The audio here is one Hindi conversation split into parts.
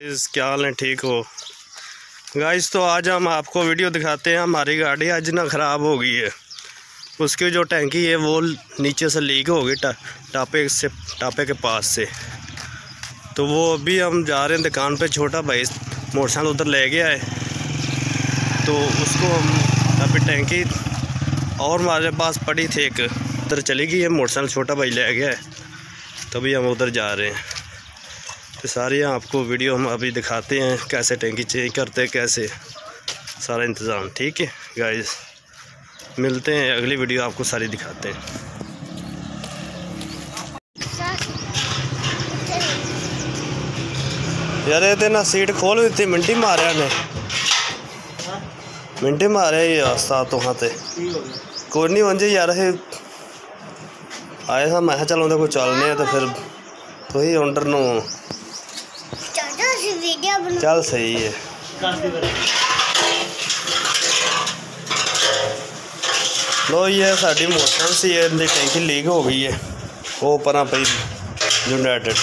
इस क्या हाल है? ठीक हो। गाइस तो आज हम आपको वीडियो दिखाते हैं हमारी गाड़ी आज ना ख़राब हो गई है। उसकी जो टैंकी है वो नीचे से लीक हो गई टा, टापे से टापे के पास से। तो वो अभी हम जा रहे हैं दुकान पे छोटा भाई मोटरसाइकिल उधर ले गया है। तो उसको हम अभी टैंकी और हमारे पास पड़ी थी एक उधर चली गई है मोटरसाइकिल छोटा भाई ले गया है। तभी हम उधर जा रहे हैं। तो सारी आपको वीडियो हम अभी दिखाते हैं, कैसे टैंकी चेंज करते हैं, कैसे। सारा इंतज़ाम, ठीक है? गाइस मिलते हैं, अगली वीडियो आपको सारी दिखाते हैं। यार, ये ना सीट खोल दी मिंटी मारिया ने मिंटी मारे रास्ता तो। हाँ कोई नहीं, वंजे यार आए था मैं चलो कोई चलने तो फिर तो ही ऑर्डर ਨੂੰ चल सही है लो ये साड़ी मोटर सी है इनकी टैंकी लीक हो गई है वो पर पी जनरेटर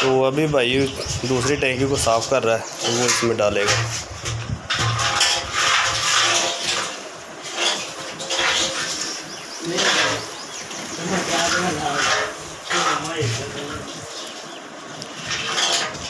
तो अभी भाई दूसरी टैंकी को साफ़ कर रहा है वो इसमें डालेगा नहीं। नहीं।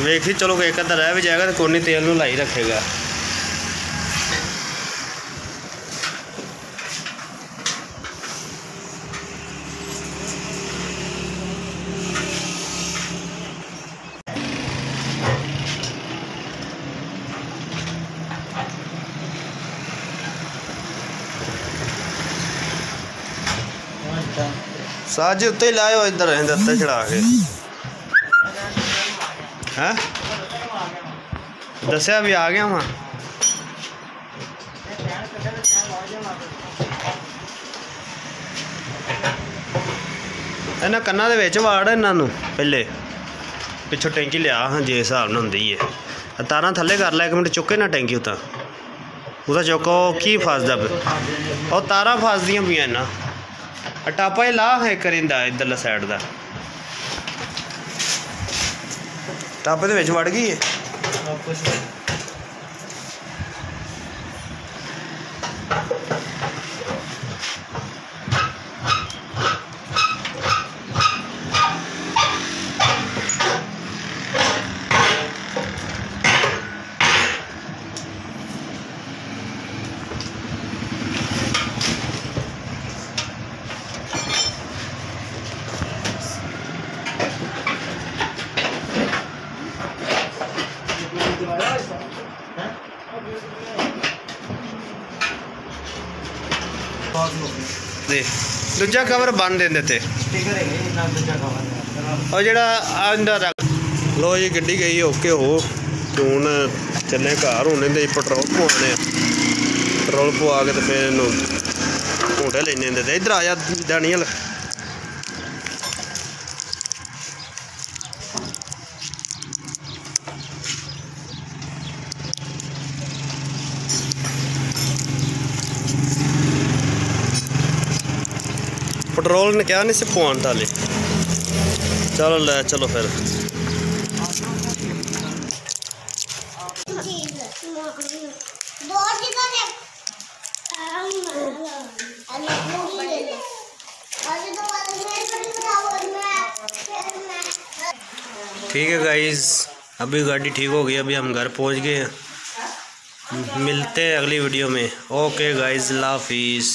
ਵੇਖੀ ਚਲੋ ਇੱਕ ਅੱਧਾ ਰਹਿ ਵੀ ਜਾਏਗਾ ਤੇ ਕੋਨੀ ਤੇਲ ਨੂੰ ਲਾਈ ਰੱਖੇਗਾ ਸਾਜ ਉੱਤੇ ਹੀ ਲਾਇਓ ਇੱਧਰ ਇਹਦੇ ਉੱਤੇ ਚੜਾ ਕੇ ਹੈ? ਦੱਸਿਆ ਵੀ ਆ ਗਿਆ ਵਾਂ। ਇਹਨਾਂ ਕੰਨਾਂ ਦੇ ਵਿੱਚ ਵਾੜ ਇਹਨਾਂ ਨੂੰ, ਪਹਿਲੇ। ਪਿੱਛੋਂ ਟੈਂਕੀ ਲਿਆ, ਹਾਂ, ਜੇ ਹਿਸਾਬ ਨਾਲ ਹੁੰਦੀ ਹੈ ਤਾਰਾਂ ਥੱਲੇ ਕਰ ਲੈ, ਇੱਕ ਮਿੰਟ ਚੁੱਕੇ ਨਾ ਟੈਂਕੀ ਉਤਾਂ। ਉਹਦਾ ਚੁੱਕੋ ਕੀ ਫਸਦਾ ਉਹ ਤਾਰਾਂ ਫਸਦੀਆਂ ਪਈਆਂ ਨਾ ਆਹ ਟਾਪਾ ਹੀ ਲਾ ਹੈ ਕਰਿੰਦਾ ਇਧਰਲਾ ਸਾਈਡ ਦਾ। ਟਾਪੇ ਦੇ ਵਿੱਚ ਵੜ ਗਈ ਹੈ ਦੇ ਦੂਜਾ ਕਵਰ ਬੰਨ ਦਿੰਦੇ ਤੇ ਸਟicker ਹੈਗੇ ਇਹਨਾਂ ਦੂਜਾ ਕਵਰ ਉਹ ਜਿਹੜਾ ਆ ਲੋ ਜੀ, ਗੱਡੀ ਗਈ, ਓਕੇ ਹੋ। ਹੁਣ ਚੱਲੇ ਘਰ, ਹੁਣ ਇਹਦੇ ਪੈਟਰੋਲ ਪਵਾਉਣੇ ਆ। ਪੈਟਰੋਲ ਪਵਾ ਕੇ ਤੇ ਫਿਰ ਇਹਨੂੰ ਘੋਟੇ ਲੈਣੇ ਹੁੰਦੇ ਤੇ ਇਧਰ ਆ ਜਾ, ਡੈਨੀਅਲ। पेट्रोल ने क्या नहीं पवान डाले। चलो ले, चलो फिर। ठीक है गाइज़ अभी गाड़ी ठीक हो गई, अभी हम घर पहुँच गए मिलते हैं अगली वीडियो में। Okay guys लाफिज़